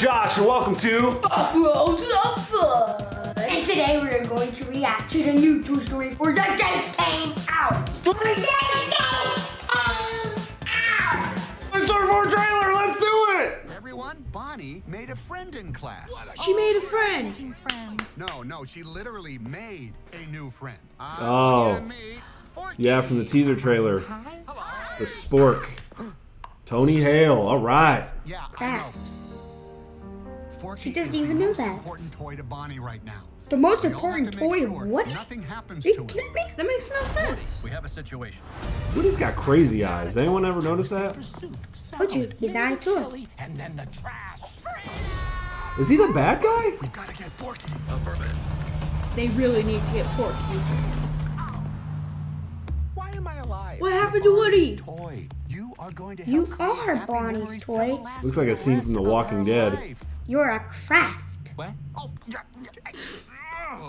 Josh, and welcome to Bros of Fun. And today we are going to react to the new Toy Story 4 that just came out. Toy Story 4 trailer. Let's do it. Everyone, Bonnie made a friend in class. She made a friend. No, no, she literally made a new friend. Ah. Oh. Yeah, from the teaser trailer. The Spork. Tony Hale. All right. Yeah, Crap. Forky She doesn't is the even know most that. important toy to Bonnie right now. The most We important to toy sure what? Nothing happens Are you to kidding him. me? That makes no sense. We have a situation. Woody's got crazy eyes. Anyone ever notice that? Told you, he's not a toy. And then the trash. Is he the bad guy? We've got to get Forky. They really need to get Forky. Why am I alive? What happened to Woody? Toy. You are going to You help create are happy Bonnie's toy. for the last Looks like a scene from The Walking Dead. You're a craft. What? Oh, yeah, yeah.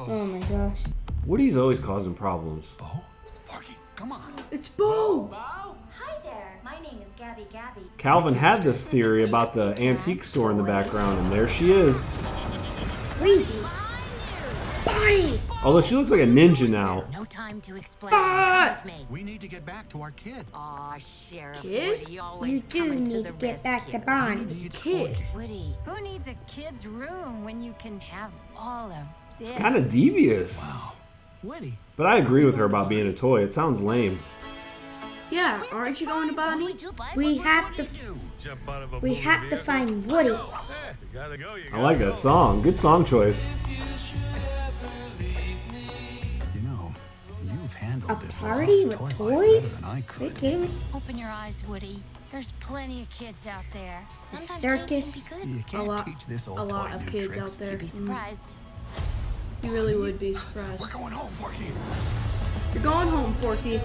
Oh my gosh. Woody's always causing problems. Bo, Forky, come on. It's Bo. Hi there, my name is Gabby Gabby. Calvin had this theory about the antique store in the background, and there she is. Creepy. Bonnie! Although she looks like a ninja now. No time to explain. Ah! Come with me. We need to get back to our kid. Aw, Sheriff Kid? Woody, always You do coming need to get back to rescue. Bonnie. Kid. Woody, who needs a kid's room when you can have all of this? It's kind of devious. Wow. Woody. But I agree with her about being a toy. It sounds lame. Yeah, aren't you going to Bonnie? We have to we have to find Woody. I like that song. Good song choice. You've handled A this party with toy toys? better than I Are you kidding me? Open your eyes, Woody. There's plenty of kids out there. The circus. can. You can't lot- teach this old A lot of kids tricks. out there. You'd be Mm, surprised. You really would be surprised. We're going home, Forky. You're going home, Forky.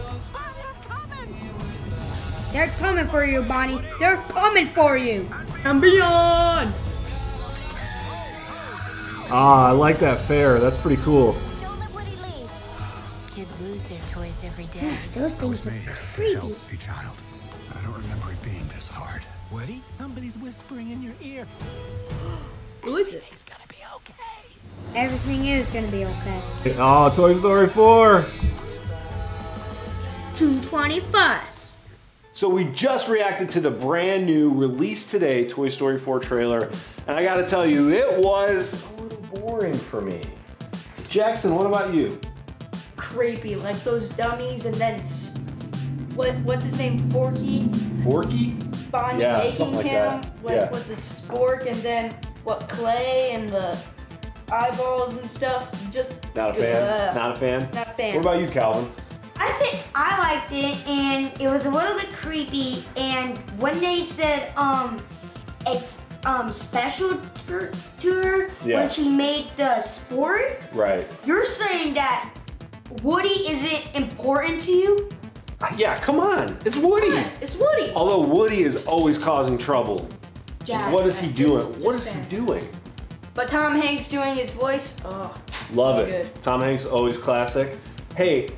They're coming for you, Bonnie. They're coming for you. And beyond. Ah, I like that fair. That's pretty cool. Kids lose their toys every day. Those things are Made to creepy. help a child. I don't remember it being this hard. Woody, somebody's whispering in your ear. Who is it? It's gonna be okay. Everything is gonna be okay. Oh, Toy Story 4. June 21st. So we just reacted to the brand new release today Toy Story 4 trailer, and I gotta tell you, it was a little boring for me. Jackson, what about you? Creepy, like those dummies, and then what? What's his name? Forky. Forky? Bonnie Yeah, making something like him that. like Yeah. with the spork, and then what clay and the eyeballs and stuff. Just Not a fan. Ugh. Not a fan. Not a fan. What about you, Calvin? I think I liked it, and it was a little bit creepy. And when they said um, it's um special to, to her Yeah. when she made the spork, Right. you're saying that Woody isn't important to you? Yeah, come on. It's Woody. It's Woody. Although Woody is always causing trouble. Yeah. what is he doing? Just- what is just he doing? But Tom Hanks doing his voice. Oh, Love it. Good. Tom Hanks, always classic. Hey,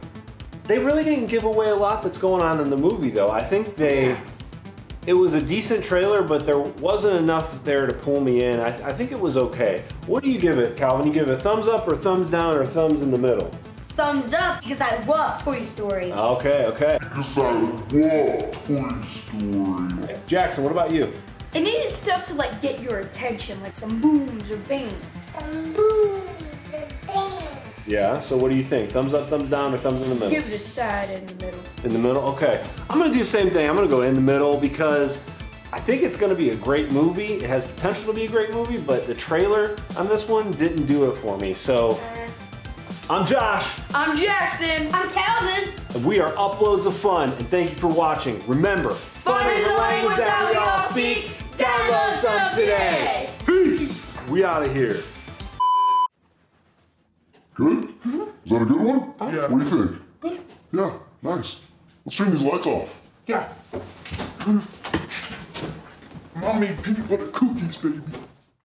they really didn't give away a lot that's going on in the movie, though. I think they. It was a decent trailer, but there wasn't enough there to pull me in. I, I think it was okay. What do you give it, Calvin? You give it a thumbs up or thumbs down or thumbs in the middle? Thumbs up because I love Toy Story. Okay, okay. Jackson, what about you? it needed stuff to like get your attention, like some booms or bangs. Yeah, so what do you think? Thumbs up, thumbs down, or thumbs in the middle? Give it a side in the middle. In the middle? Okay. I'm gonna do the same thing. I'm gonna go in the middle because I think it's gonna be a great movie. It has potential to be a great movie, but the trailer on this one didn't do it for me. So uh, I'm Josh, I'm Jackson. I'm Calvin. and we are Uploads of Fun, and thank you for watching. Remember, Fun is the language that we all speak. Download some today. Peace. We out of here. Good? Is that a good one? Yeah. What do you think? Good. Yeah, nice. Let's turn these lights off. Yeah. Mom made peanut butter cookies, baby.